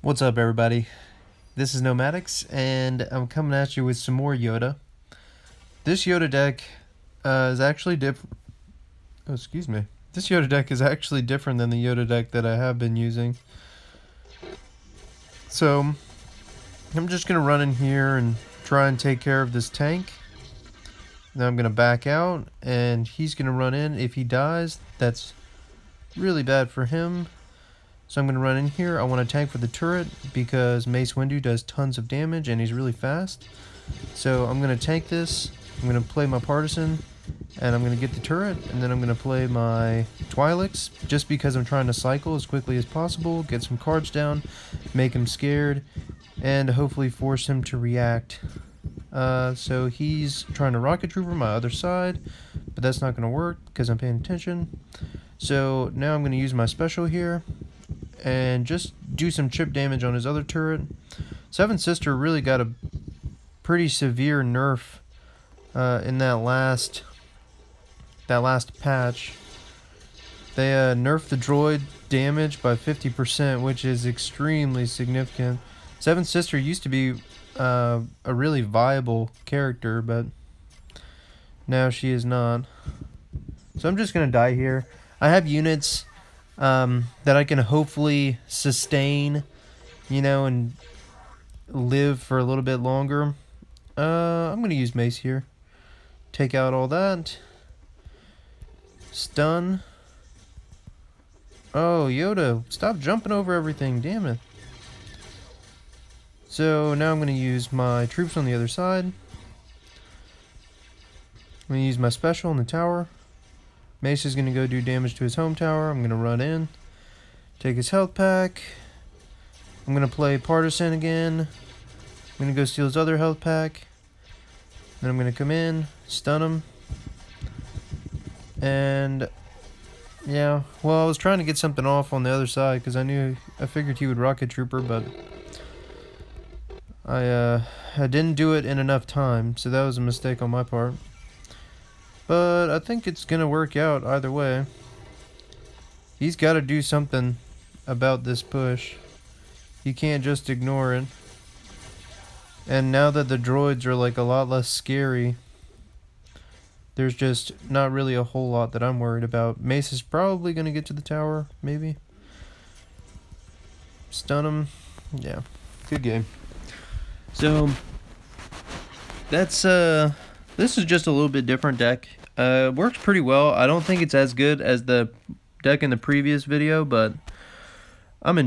What's up, everybody? This is Nomadics, and I'm coming at you with some more Yoda. This Yoda deck uh, is actually different. Oh, excuse me. This Yoda deck is actually different than the Yoda deck that I have been using. So, I'm just going to run in here and try and take care of this tank. Then I'm going to back out, and he's going to run in. If he dies, that's really bad for him. So I'm going to run in here. I want to tank for the turret because Mace Windu does tons of damage and he's really fast. So I'm going to tank this. I'm going to play my Partisan and I'm going to get the turret and then I'm going to play my Twi'leks just because I'm trying to cycle as quickly as possible, get some cards down, make him scared, and hopefully force him to react. Uh, so he's trying to rocket trooper my other side, but that's not going to work because I'm paying attention. So now I'm going to use my special here and just do some chip damage on his other turret. Seven Sister really got a pretty severe nerf uh, in that last that last patch. They uh, nerfed the droid damage by 50%, which is extremely significant. Seven Sister used to be uh, a really viable character, but now she is not. So I'm just going to die here. I have units um, that I can hopefully sustain, you know, and live for a little bit longer. Uh, I'm going to use Mace here. Take out all that. Stun. Oh, Yoda, stop jumping over everything, damn it. So now I'm going to use my troops on the other side. I'm going to use my special in the tower. Mace is going to go do damage to his home tower. I'm going to run in. Take his health pack. I'm going to play Partisan again. I'm going to go steal his other health pack. Then I'm going to come in, stun him. And, yeah, well, I was trying to get something off on the other side because I knew, I figured he would rocket trooper, but I, uh, I didn't do it in enough time, so that was a mistake on my part. But I think it's going to work out either way. He's got to do something about this push. He can't just ignore it. And now that the droids are like a lot less scary, there's just not really a whole lot that I'm worried about. Mace is probably going to get to the tower, maybe. Stun him. Yeah, good game. So, that's, uh, this is just a little bit different deck. Uh, works pretty well. I don't think it's as good as the deck in the previous video, but I'm enjoying